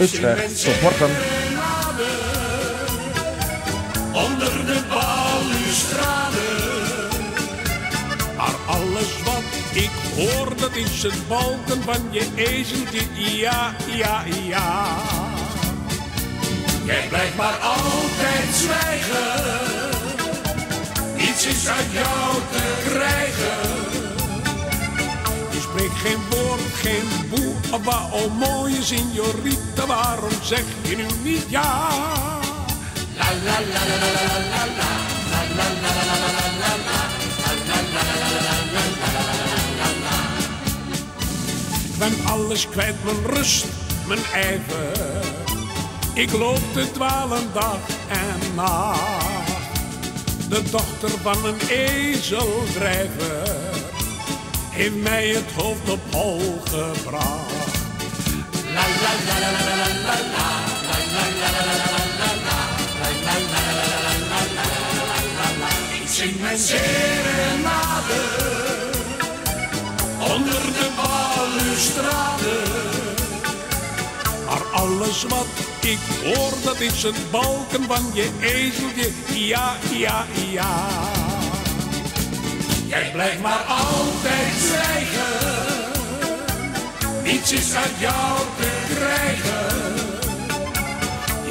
Utrecht, tot morgen. Onder de balustrade, maar alles wat ik hoor, dat is het balken van je ja, ja, ja. Jij blijft maar altijd zwijgen, niets is uit jou te krijgen. Geen woord, geen boe, maar oh mooie signorita, waarom zeg je nu niet ja? La la la la la la la la la la la la la la la la Ik ben alles kwijt, mijn rust, mijn ijver. Ik loop te dwalen dag en nacht. De dochter van een ezeldrijver heeft mij het hoofd op hol gebracht. La la la la la la la la la la la la la la la la Ik zing mijn serenade onder de balustrade. Maar alles wat ik hoor, dat is het balken van je ezeltje. Ja, ja, ja. En blijf maar altijd zwijgen. Niets is uit jou te krijgen.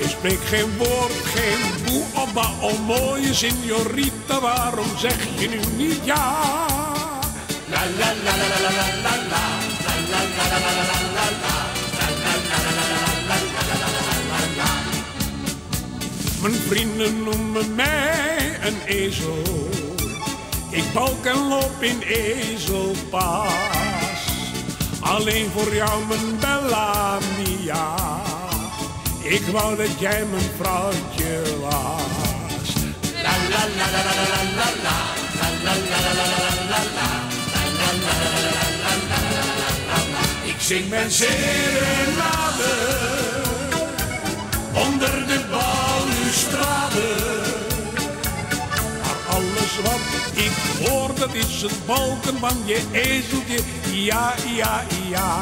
Je spreekt geen woord, geen boe, maar oh mooie signorita. Waarom zeg je nu niet ja? La la la la la la la la. La la la la la la la. Mijn vrienden noemen mij een ezel. Ik balk en loop in ezelpaas. Alleen voor jou, mijn bella mia. Ik wou dat jij mijn vrouwtje was. La la la la la la la la. La la la la la la la. la la la la la. Ik zing mijn serenade onder de balustrade. Maar alles wat ik dat is het balken van je ezeltje. Ja, ja, ja.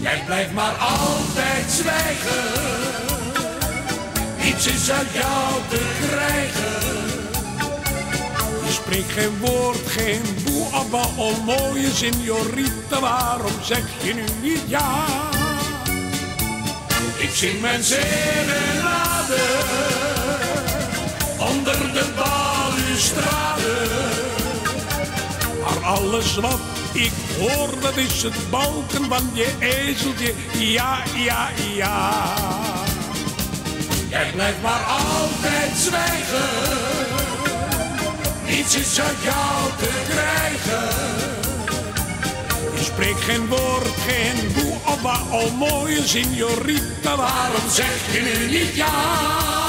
Jij blijft maar altijd zwijgen. Niets is uit jou te krijgen. Je spreekt geen woord, geen boe, abba, oh mooie signorita, waarom zeg je nu niet ja? Ik zing mijn onder de Maar alles wat ik hoor, dat is het balken van je ezeltje. Ja, ja, ja. Jij blijft maar altijd zwijgen. Niets is uit jou te krijgen. Je spreekt geen woord, geen boe, maar oh mooie signorita, waarom zeg je nu niet ja?